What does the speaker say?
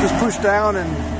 just push down and